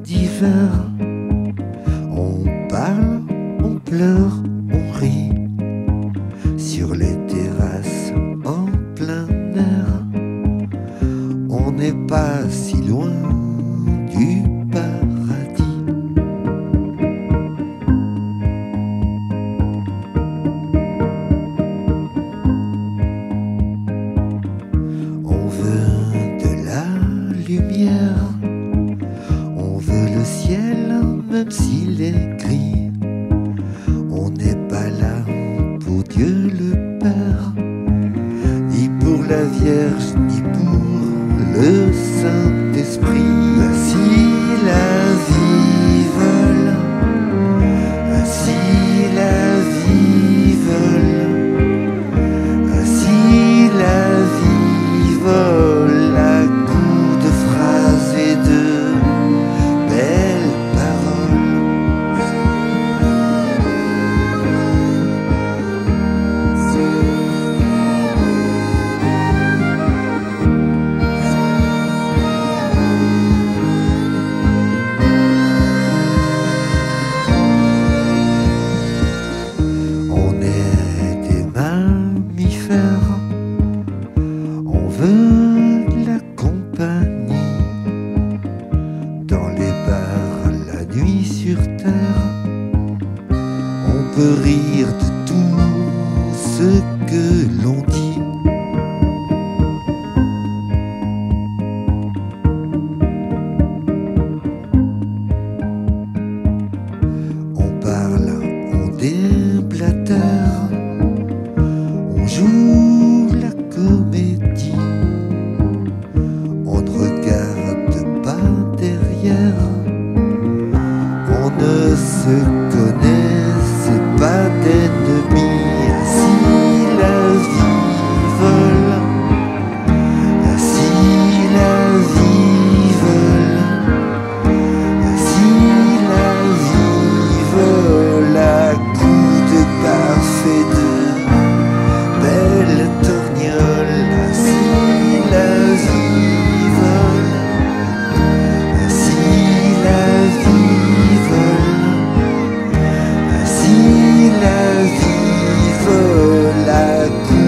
mammifères. On parle, on pleure, on rit sur les terrasses même s'il est gris. On n'est pas là pour Dieu le Père, ni pour la Vierge, ni pour le Saint-Esprit. Nuit sur terre, on peut rire de tout ce que l'on dit. On parle, on déblatère, on joue la comédie. sensin good.